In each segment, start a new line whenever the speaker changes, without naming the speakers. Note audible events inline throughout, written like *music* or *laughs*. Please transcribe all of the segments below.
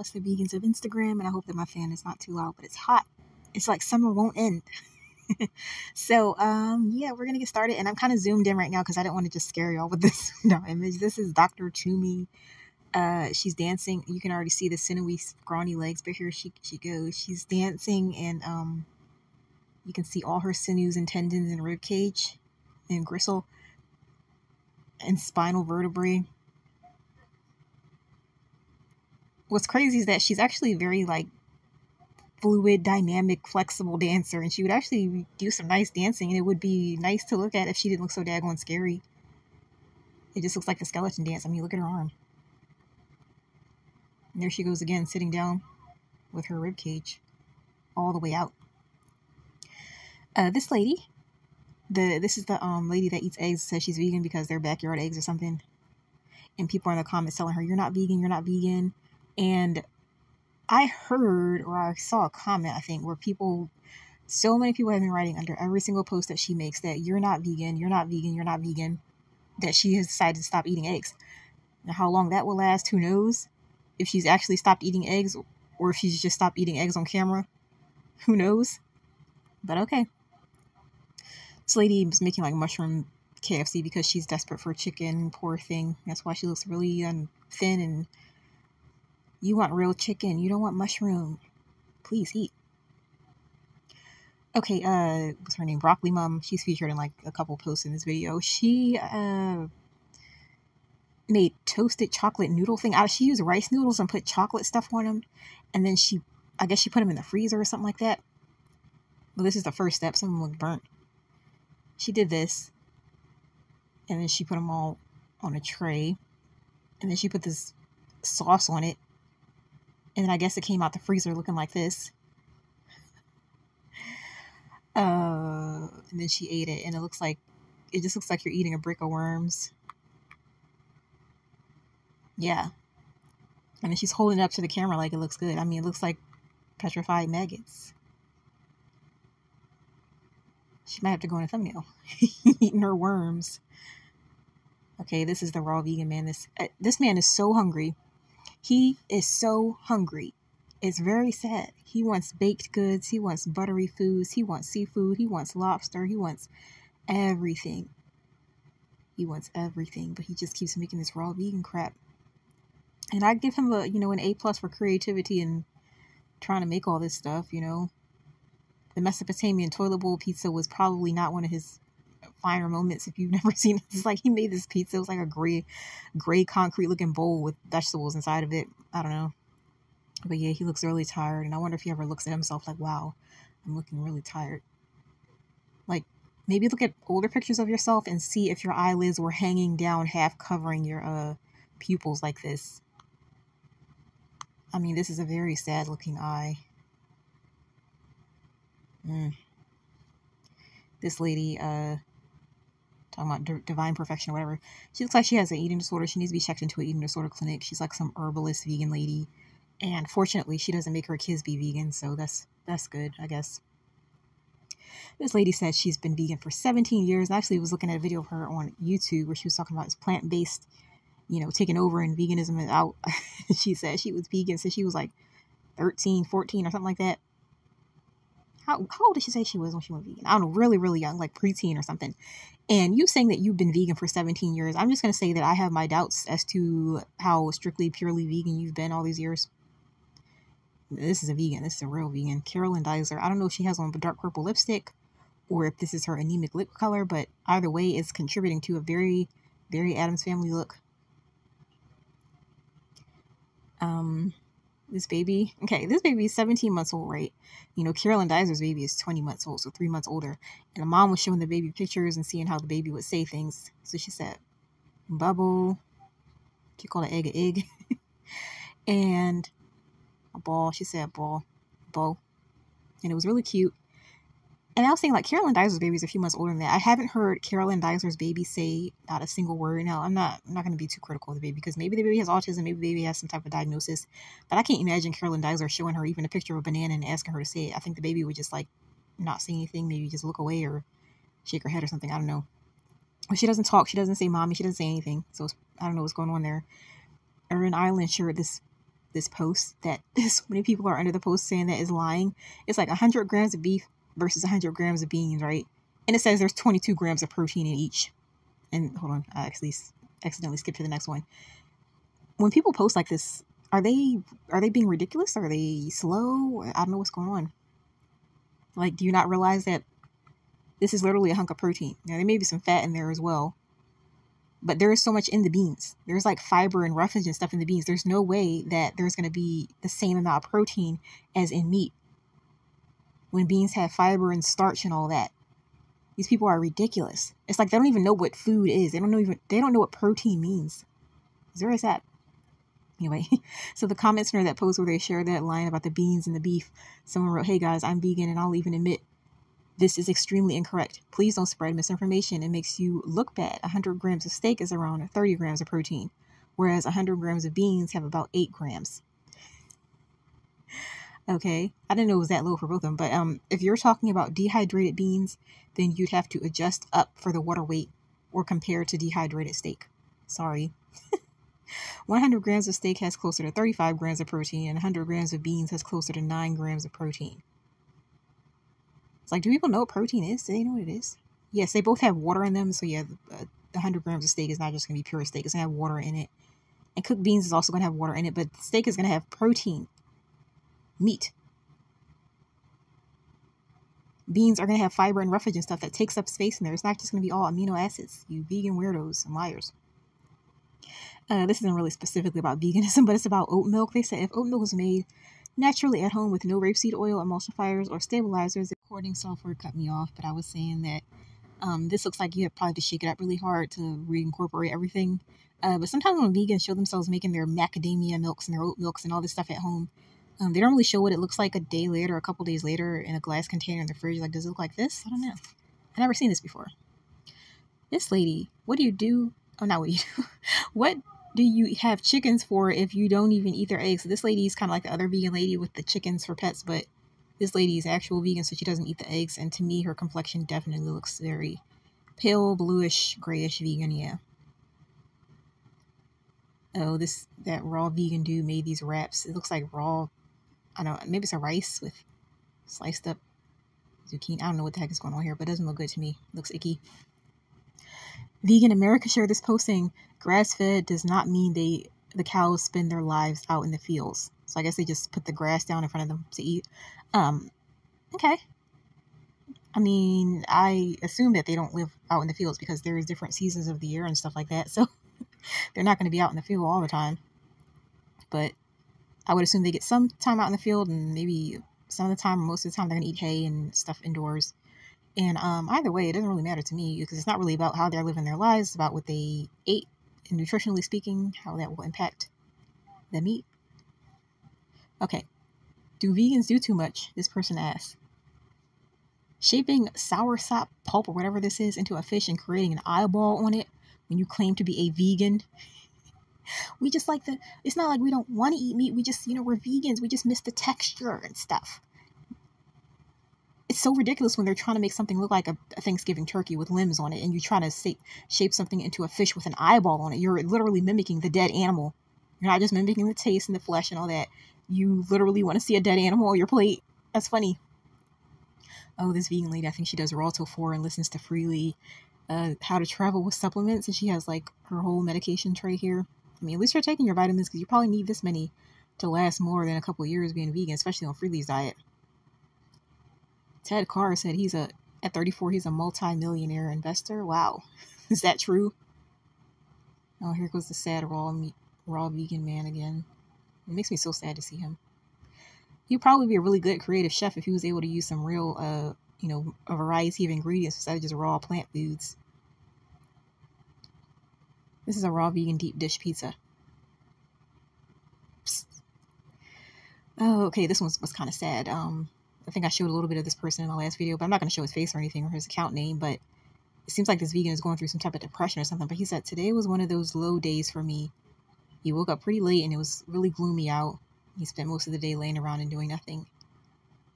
It's the vegans of Instagram, and I hope that my fan is not too loud, but it's hot. It's like summer won't end. *laughs* so, um, yeah, we're gonna get started, and I'm kind of zoomed in right now because I don't want to just scare y'all with *laughs* this no image. This is Dr. Toomey. Uh, she's dancing. You can already see the sinewy, scrawny legs, but here she she goes. She's dancing, and um, you can see all her sinews and tendons and rib cage and gristle and spinal vertebrae what's crazy is that she's actually very like fluid, dynamic, flexible dancer, and she would actually do some nice dancing, and it would be nice to look at if she didn't look so daggone scary. It just looks like a skeleton dance. I mean, look at her arm. And there she goes again, sitting down with her rib cage all the way out. Uh, this lady, the this is the um lady that eats eggs, says she's vegan because they're backyard eggs or something. And people are in the comments telling her, "You're not vegan. You're not vegan." And I heard or I saw a comment, I think, where people, so many people have been writing under every single post that she makes that you're not vegan, you're not vegan, you're not vegan, that she has decided to stop eating eggs. Now, how long that will last, who knows? If she's actually stopped eating eggs or if she's just stopped eating eggs on camera, who knows? But okay. This lady was making like mushroom KFC because she's desperate for chicken, poor thing. That's why she looks really um, thin and you want real chicken. You don't want mushroom. Please eat. Okay, uh, what's her name? Broccoli Mom. She's featured in like a couple posts in this video. She uh made toasted chocolate noodle thing. She used rice noodles and put chocolate stuff on them, and then she, I guess she put them in the freezer or something like that. Well, this is the first step. Some of them look burnt. She did this, and then she put them all on a tray, and then she put this sauce on it and then I guess it came out the freezer looking like this. Uh, and then she ate it, and it looks like it just looks like you're eating a brick of worms. Yeah. And then she's holding it up to the camera like it looks good. I mean, it looks like petrified maggots. She might have to go in a thumbnail. *laughs* Eating her worms. Okay, this is the raw vegan man. This uh, this man is so hungry. He is so hungry. It's very sad. He wants baked goods. He wants buttery foods. He wants seafood. He wants lobster. He wants everything. He wants everything, but he just keeps making this raw vegan crap. And I give him a, you know, an A plus for creativity and trying to make all this stuff, you know. The Mesopotamian toilet bowl pizza was probably not one of his finer moments if you've *laughs* never seen it. It's like he made this pizza. It was like a gray, gray concrete looking bowl with vegetables inside of it. I don't know. But yeah, he looks really tired. And I wonder if he ever looks at himself like, wow, I'm looking really tired. Like, maybe look at older pictures of yourself and see if your eyelids were hanging down, half covering your uh, pupils like this. I mean, this is a very sad looking eye. Mm. This lady, uh, talking about divine perfection or whatever. She looks like she has an eating disorder. She needs to be checked into an eating disorder clinic. She's like some herbalist vegan lady, and fortunately, she doesn't make her kids be vegan, so that's that's good, I guess. This lady said she's been vegan for 17 years. I actually was looking at a video of her on YouTube where she was talking about this plant based, you know, taking over and veganism is out. *laughs* she said she was vegan since she was like 13, 14 or something like that. How, how old did she say she was when she went vegan? I don't know, really, really young, like preteen or something. And you saying that you've been vegan for 17 years, I'm just going to say that I have my doubts as to how strictly, purely vegan you've been all these years. This is a vegan. This is a real vegan. Carolyn Deiser. I don't know if she has on dark purple lipstick or if this is her anemic lip color, but either way, it's contributing to a very, very Addams family look. Um, this baby, okay, this baby is 17 months old, right? You know, Carolyn Deiser's baby is 20 months old, so three months older. And the mom was showing the baby pictures and seeing how the baby would say things. So she said, bubble, she called an egg an egg, *laughs* and a ball. She said ball, ball. And it was really cute. And I was saying, like, Carolyn Deiser's baby is a few months older than that. I haven't heard Carolyn Deiser's baby say not a single word. Now, I'm not I'm not going to be too critical of the baby because maybe the baby has autism, maybe the baby has some type of diagnosis. But I can't imagine Carolyn Deiser showing her even a picture of a banana and asking her to say it. I think the baby would just, like, not say anything, maybe just look away or shake her head or something. I don't know. But she doesn't talk. She doesn't say mommy. She doesn't say anything. So I don't know what's going on there. Erin Ireland shared this this post that *laughs* so many people are under the post saying that is lying. It's like 100 grams of beef versus 100 grams of beans, right? And it says there's 22 grams of protein in each. And hold on, I actually accidentally skipped to the next one. When people post like this, are they are they being ridiculous? Are they slow? I don't know what's going on. Like, do you not realize that this is literally a hunk of protein? Now there may be some fat in there as well, but there is so much in the beans. There's like fiber and roughage and stuff in the beans. There's no way that there's going to be the same amount of protein as in meat. When beans have fiber and starch and all that. These people are ridiculous. It's like they don't even know what food is. They don't know even they don't know what protein means. Where is that? Anyway, *laughs* so the comments under that post where they shared that line about the beans and the beef, someone wrote, Hey guys, I'm vegan and I'll even admit this is extremely incorrect. Please don't spread misinformation. It makes you look bad. 100 grams of steak is around 30 grams of protein, whereas 100 grams of beans have about 8 grams. Okay, I didn't know it was that low for both of them, but um, if you're talking about dehydrated beans, then you'd have to adjust up for the water weight or compare to dehydrated steak. Sorry. *laughs* 100 grams of steak has closer to 35 grams of protein, and 100 grams of beans has closer to 9 grams of protein. It's like, do people know what protein is? Do they know what it is? Yes, they both have water in them. So yeah, the, uh, the 100 grams of steak is not just going to be pure steak. It's going to have water in it. And cooked beans is also going to have water in it. But steak is going to have protein, meat. Beans are going to have fiber and roughage and stuff that takes up space in there. It's not just going to be all amino acids. You vegan weirdos and liars. Uh, this isn't really specifically about veganism, *laughs* but it's about oat milk. They said if oat milk was made naturally at home with no rapeseed oil, emulsifiers, or stabilizers. The recording software cut me off, but I was saying that um, this looks like you have probably to shake it up really hard to reincorporate everything. Uh, but sometimes when vegans show themselves making their macadamia milks and their oat milks and all this stuff at home, um, they don't really show what it looks like a day later, a couple days later in a glass container in the fridge. Like, does it look like this? I don't know. I've never seen this before. This lady, what do you do? Oh, not what do you *laughs* do. what do you have chickens for if you don't even eat their eggs? So this lady is kind of like the other vegan lady with the chickens for pets, but this lady is actual vegan, so she doesn't eat the eggs. And to me, her complexion definitely looks very pale, bluish, grayish vegan. Yeah. Oh, this that raw vegan dude made these wraps. It looks like raw. I don't know. Maybe it's a rice with sliced up zucchini. I don't know what the heck is going on here, but it doesn't look good to me. It looks icky. Vegan America shared this posting. Grass fed does not mean they the cows spend their lives out in the fields. So I guess they just put the grass down in front of them to eat. Um, okay. I mean, I assume that they don't live out in the fields because there's different seasons of the year and stuff like that. *laughs* So they're not going to be out in the field all the time. But I would assume they get some time out in the field and maybe some of the time, most of the time, they're going to eat hay and stuff indoors. And um, either way, it doesn't really matter to me because it's not really about how they're living their lives, it's about what they ate, and nutritionally speaking, how that will impact the meat. Okay, do vegans do too much? This person asks. Shaping soursop pulp or whatever this is into a fish and creating an eyeball on it when you claim to be a vegan. We just like the, it's not like we don't want to eat meat. We just, you know, we're vegans. We just miss the texture and stuff it's so ridiculous when they're trying to make something look like a, a Thanksgiving turkey with limbs on it, and you're trying to shape, shape something into a fish with an eyeball on it. You're literally mimicking the dead animal. You're not just mimicking the taste and the flesh and all that. You literally want to see a dead animal on your plate. That's funny. Oh, this vegan lady, I think she does raw till four and listens to Freelee uh, how to travel with supplements, and she has like her whole medication tray here. I mean, at least you're taking your vitamins because you probably need this many to last more than a couple years being vegan, especially on Freelee's diet. Ted Carr said he's a at 34 he's a multi-millionaire investor. Wow. *laughs* Is that true? Oh, here goes the sad raw meat raw vegan man again. It makes me so sad to see him. He'd probably be a really good creative chef if he was able to use some real uh, you know, a variety of ingredients instead of just raw plant foods. This is a raw vegan deep dish pizza. Psst. Oh, okay, this one was, kind of sad. Um, I think I showed a little bit of this person in my last video, but I'm not going to show his face or anything or his account name. But it seems like this vegan is going through some type of depression or something. But he said today was one of those low days for me. He woke up pretty late and it was really gloomy out. He spent most of the day laying around and doing nothing.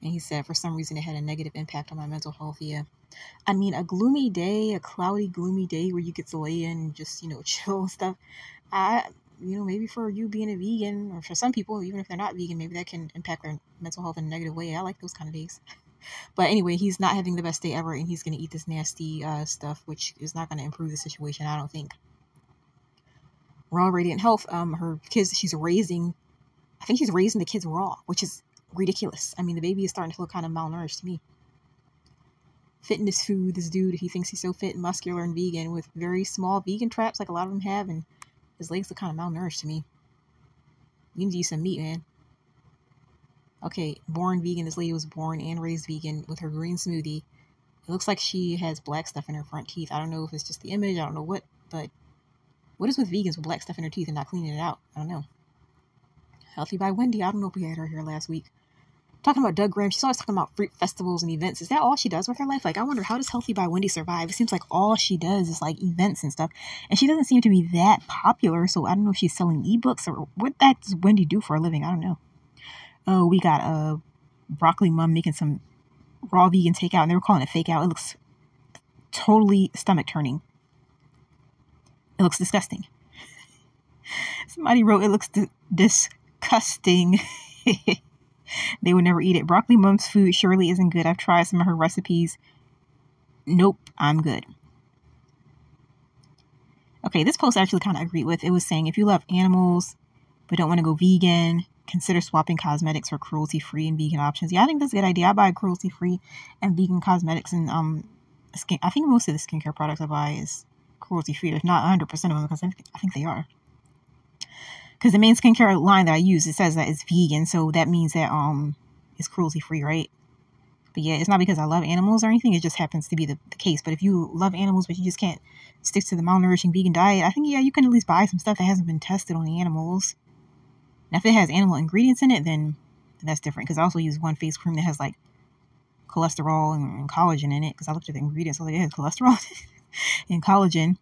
And he said for some reason it had a negative impact on my mental health. Yeah. I mean, a gloomy day, a cloudy, gloomy day where you get to lay in and just, you know, *laughs* chill and stuff. I you know, maybe for you being a vegan, or for some people, even if they're not vegan, maybe that can impact their mental health in a negative way. I like those kind of days. *laughs* But anyway, he's not having the best day ever, and he's going to eat this nasty uh, stuff, which is not going to improve the situation, I don't think. Raw Radiant Health, um, her kids, she's raising, I think she's raising the kids raw, which is ridiculous. I mean, the baby is starting to look kind of malnourished to me. Fitness food, this dude, he thinks he's so fit and muscular and vegan with very small vegan traps, like a lot of them have, and his legs look kind of malnourished to me. You need to eat some meat, man. Okay, born vegan. This lady was born and raised vegan with her green smoothie. It looks like she has black stuff in her front teeth. I don't know if it's just the image. I don't know what, but what is with vegans with black stuff in their teeth and not cleaning it out? I don't know. Healthy by Wendy. I don't know if we had her here last week. Talking about Doug Graham, she's always talking about fruit festivals and events. Is that all she does with her life? Like, I wonder how does Healthy by Wendy survive? It seems like all she does is like events and stuff, and she doesn't seem to be that popular. So I don't know if she's selling ebooks or what that does Wendy do for a living. I don't know. Oh, we got a broccoli mom making some raw vegan takeout, and they were calling it fake out. It looks totally stomach turning. It looks disgusting. *laughs* Somebody wrote it looks di- disgusting. *laughs* they would never eat it. Broccoli mom's food surely isn't good. I've tried some of her recipes. Nope, I'm good. Okay, this post I actually kind of agreed with. It was saying if you love animals but don't want to go vegan, consider swapping cosmetics for cruelty free and vegan options. Yeah, I think that's a good idea. I buy cruelty free and vegan cosmetics and um skin. I think most of the skincare products I buy is cruelty free, if not 100% of them, because I think, I think they are. Because the main skincare line that I use, it says that it's vegan, so that means that um it's cruelty free, right? But yeah, it's not because I love animals or anything. It just happens to be the, the case. But if you love animals, but you just can't stick to the malnourishing vegan diet, I think yeah, you can at least buy some stuff that hasn't been tested on the animals. Now, if it has animal ingredients in it, then that's different. Because I also use one face cream that has like cholesterol and, and collagen in it. Because I looked at the ingredients, I was like, it has cholesterol *laughs* and collagen.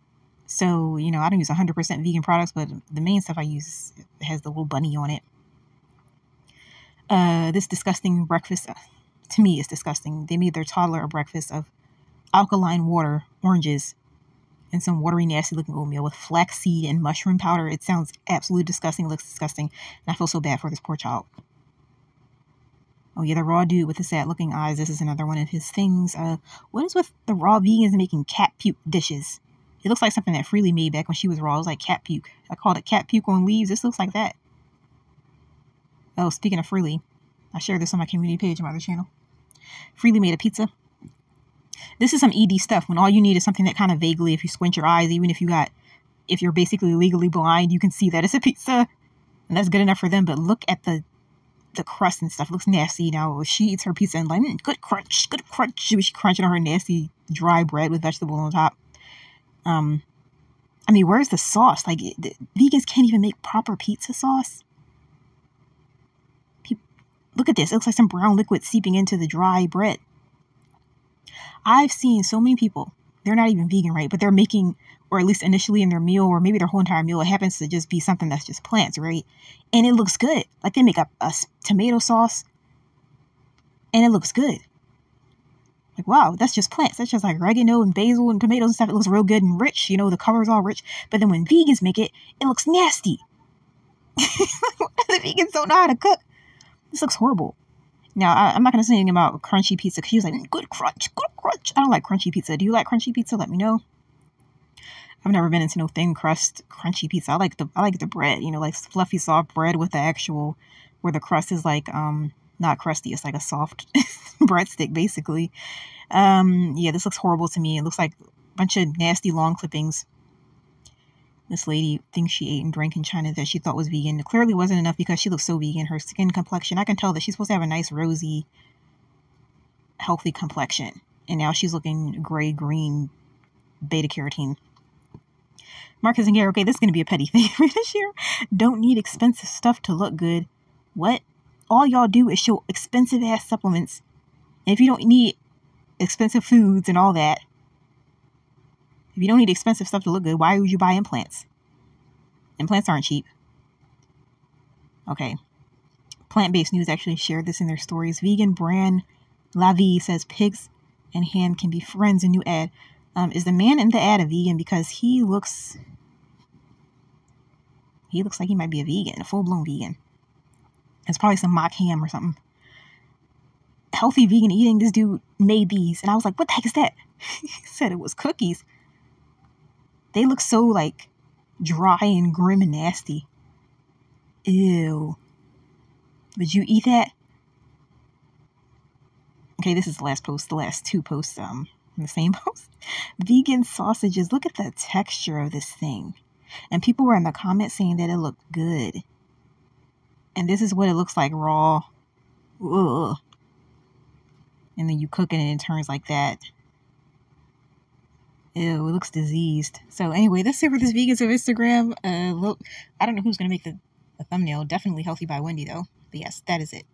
So, you know, I don't use 100% vegan products, but the main stuff I use has the little bunny on it. Uh, this disgusting breakfast, uh, to me, is disgusting. They made their toddler a breakfast of alkaline water, oranges, and some watery, nasty looking oatmeal with flaxseed and mushroom powder. It sounds absolutely disgusting. Looks disgusting. And I feel so bad for this poor child. Oh yeah, the raw dude with the sad looking eyes. This is another one of his things. Uh, what is with the raw vegans making cat puke dishes? It looks like something that Freelee made back when she was raw. It was like cat puke. I called it cat puke on leaves. This looks like that. Oh, speaking of Freelee, I shared this on my community page on my other channel. Freelee made a pizza this is some ED stuff when all you need is something that kind of vaguely, if you squint your eyes, even if you got, if you're basically legally blind, you can see that it's a pizza. And that's good enough for them. But look at the the crust and stuff. It looks nasty. Now she eats her pizza and like, mm, good crunch, good crunch. She was crunching on her nasty dry bread with vegetable on top. Um, I mean, where's the sauce? Like, vegans can't even make proper pizza sauce. Look at this. It looks like some brown liquid seeping into the dry bread. I've seen so many people, they're not even vegan, right? But they're making, or at least initially in their meal, or maybe their whole entire meal, it happens to just be something that's just plants, right? And it looks good. Like they make a, a tomato sauce and it looks good. Like, wow, that's just plants. That's just like oregano and basil and tomatoes and stuff. It looks real good and rich. You know, the color is all rich. But then when vegans make it, it looks nasty. *laughs* the vegans don't know how to cook. This looks horrible. Now, I, am not going to say anything about crunchy pizza because he was like, good crunch, good crunch. I don't like crunchy pizza. Do you like crunchy pizza? Let me know. I've never been into no thin crust crunchy pizza. I like the I like the bread, you know, like fluffy soft bread with the actual where the crust is like um not crusty, it's like a soft *laughs* breadstick basically. Um yeah, this looks horrible to me. It looks like a bunch of nasty long clippings this lady thinks she ate and drank in China that she thought was vegan. It clearly wasn't enough because she looks so vegan. Her skin complexion, I can tell that she's supposed to have a nice, rosy, healthy complexion. And now she's looking gray, green, beta carotene. Marcus and Gary, okay, this is going to be a petty *laughs* thing this year. Don't need expensive stuff to look good. What? All y'all do is show expensive ass supplements. And if you don't need expensive foods and all that, if you don't need expensive stuff to look good, why would you buy implants? Implants aren't cheap. Okay. Plant based news actually shared this in their stories. Vegan brand La Vie says pigs and ham can be friends. A new ad. Um, is the man in the ad a vegan? Because he looks. He looks like he might be a vegan, a full blown vegan. It's probably some mock ham or something. Healthy vegan eating. This dude made these, and I was like, "What the heck is that?" *laughs* he said it was cookies. They look so like dry and grim and nasty. Ew. Would you eat that? Okay, this is the last post, the last two posts, um, the same *laughs* post. Vegan sausages. Look at the texture of this thing. And people were in the comments saying that it looked good. And this is what it looks like raw. Ugh. And then you cook it and it turns like that. Ew, it looks diseased. So anyway, that's it for this vegans of Instagram. Uh, look, I don't know who's gonna make the, the thumbnail. Definitely healthy by Wendy though. But yes, that is it.